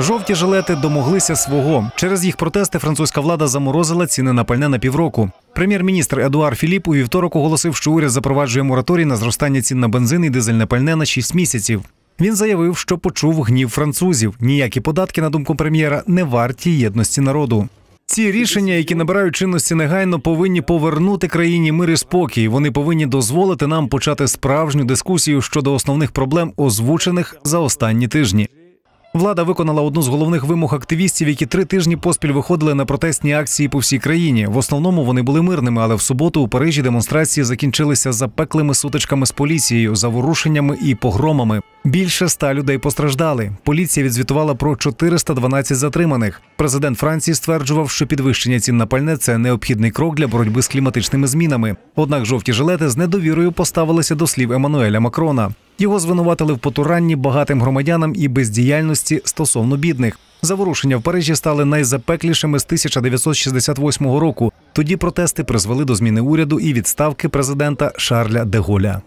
Жовті жилети домоглися свого. Через їх протести французька влада заморозила ціни на пальне на півроку. Прем'єр-міністр Едуар Філіп у вівторок оголосив, що уряд запроваджує мораторій на зростання цін на бензин і дизельне пальне на 6 місяців. Він заявив, що почув гнів французів. Ніякі податки, на думку прем'єра, не варті єдності народу. Ці рішення, які набирають чинності негайно, повинні повернути країні мир і спокій. Вони повинні дозволити нам почати справжню дискусію щодо основних проблем, озвучених за останні тижні. Влада виконала одну з головних вимог активістів, які три тижні поспіль виходили на протестні акції по всій країні. В основному вони були мирними, але в суботу у Парижі демонстрації закінчилися запеклими сутичками з поліцією, заворушеннями і погромами. Більше ста людей постраждали. Поліція відзвітувала про 412 затриманих. Президент Франції стверджував, що підвищення цін на пальне це необхідний крок для боротьби з кліматичними змінами. Однак жовті жилети з недовірою поставилися до слів Еммануеля Макрона. Його звинуватили в потуранні багатим громадянам і бездіяльності стосовно бідних. Заворушення в Парижі стали найзапеклішими з 1968 року. Тоді протести призвели до зміни уряду і відставки президента Шарля де Голля.